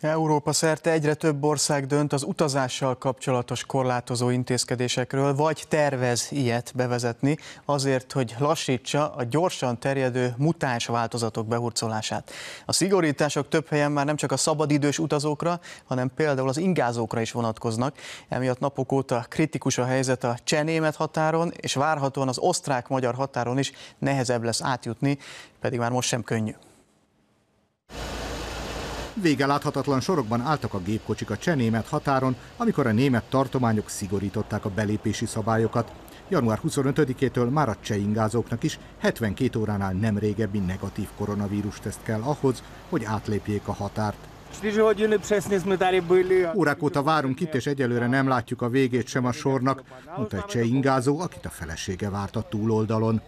Európa szerte egyre több ország dönt az utazással kapcsolatos korlátozó intézkedésekről, vagy tervez ilyet bevezetni, azért, hogy lassítsa a gyorsan terjedő mutáns változatok behurcolását. A szigorítások több helyen már nem csak a szabadidős utazókra, hanem például az ingázókra is vonatkoznak. Emiatt napok óta kritikus a helyzet a cseh határon, és várhatóan az osztrák-magyar határon is nehezebb lesz átjutni, pedig már most sem könnyű. Vége láthatatlan sorokban álltak a gépkocsik a cseh-német határon, amikor a német tartományok szigorították a belépési szabályokat. Január 25-től már a cseh ingázóknak is 72 óránál nem régebbi negatív koronavírus teszt kell ahhoz, hogy átlépjék a határt. Órák óta várunk itt, és egyelőre nem látjuk a végét sem a sornak, mondta egy cseh ingázó, akit a felesége várt a túloldalon.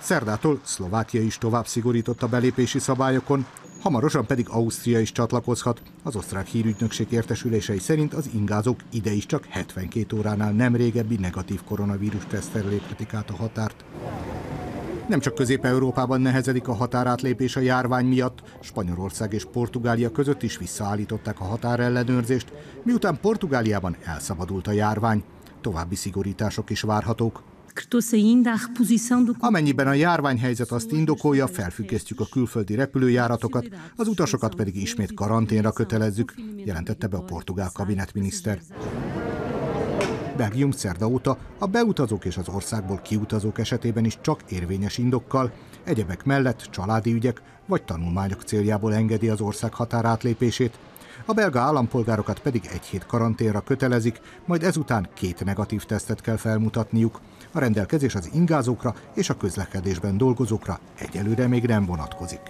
Szerdától Szlovákia is tovább szigorított a belépési szabályokon, Hamarosan pedig Ausztria is csatlakozhat. Az osztrák hírügynökség értesülései szerint az ingázók ide is csak 72 óránál nem régebbi negatív koronavírus tesztel léphetik át a határt. Nem csak Közép-Európában nehezedik a határátlépés a járvány miatt, Spanyolország és Portugália között is visszaállították a határellenőrzést, miután Portugáliában elszabadult a járvány. További szigorítások is várhatók. Amennyiben a járványhelyzet azt indokolja, felfüggesztjük a külföldi repülőjáratokat, az utasokat pedig ismét karanténra kötelezzük, jelentette be a portugál kabinetminiszter. Belgium szerda óta a beutazók és az országból kiutazók esetében is csak érvényes indokkal, egyebek mellett családi ügyek vagy tanulmányok céljából engedi az ország határátlépését, a belga állampolgárokat pedig egy hét karanténra kötelezik, majd ezután két negatív tesztet kell felmutatniuk. A rendelkezés az ingázókra és a közlekedésben dolgozókra egyelőre még nem vonatkozik.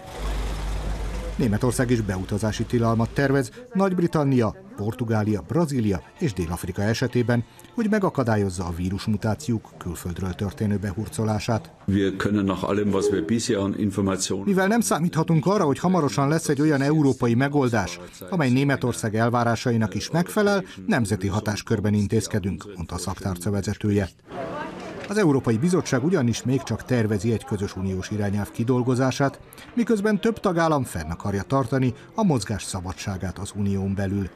Németország is beutazási tilalmat tervez, Nagy-Britannia, Portugália, Brazília és Dél-Afrika esetében, hogy megakadályozza a vírusmutációk külföldről történő behurcolását. Mivel nem számíthatunk arra, hogy hamarosan lesz egy olyan európai megoldás, amely Németország elvárásainak is megfelel, nemzeti hatáskörben intézkedünk, mondta a szaktárca vezetője. Az Európai Bizottság ugyanis még csak tervezi egy közös uniós irányelv kidolgozását, miközben több tagállam fenn akarja tartani a mozgás szabadságát az unión belül.